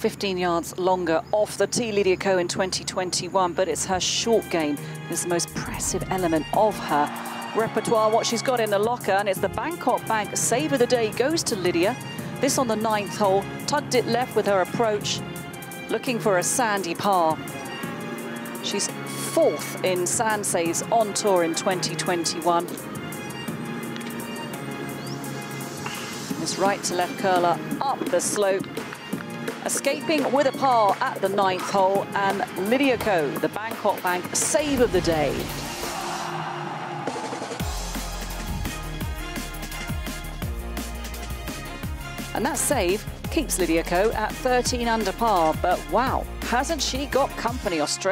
15 yards longer off the tee, Lydia Ko in 2021, but it's her short game is the most impressive element of her repertoire, what she's got in the locker, and it's the Bangkok Bank save of the day goes to Lydia. This on the ninth hole, tugged it left with her approach, looking for a sandy par. She's fourth in sand saves on tour in 2021. This right to left curler up the slope, escaping with a par at the ninth hole, and Lydia Ko, the Bangkok Bank save of the day. And that save keeps Lydia Ko at 13 under par. But wow, hasn't she got company, Australia?